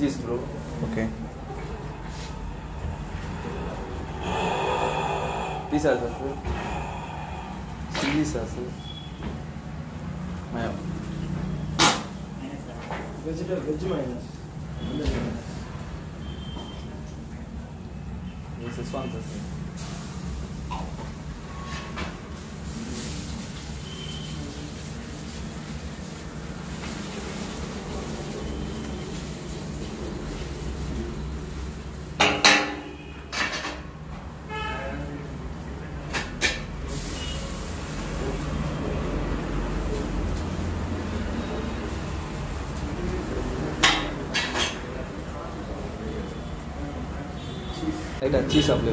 Yes, bro. Okay. This as well. This as My. Mayo. Vegetable, veg minus. This is one as. एक अच्छी supply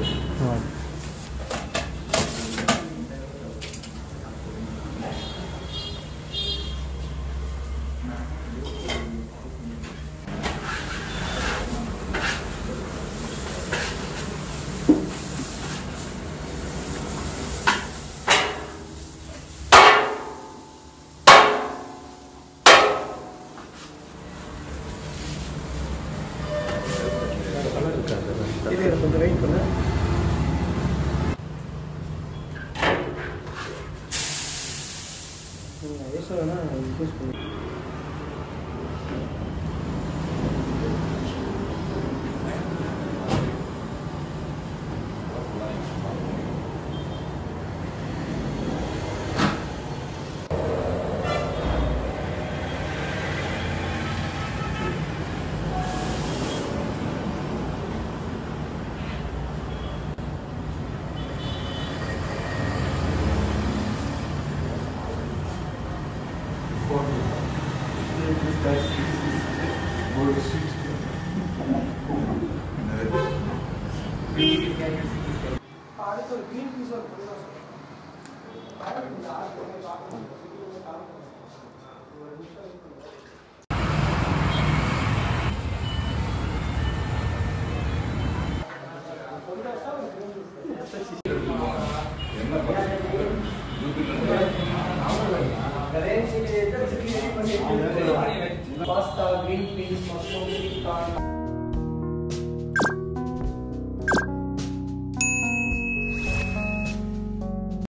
இல்லை கொஞ்சம் wait பண்ணு. Use பண்ணி. भारत और पास्ता ग्रीन पीस मशरूम